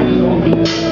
Woke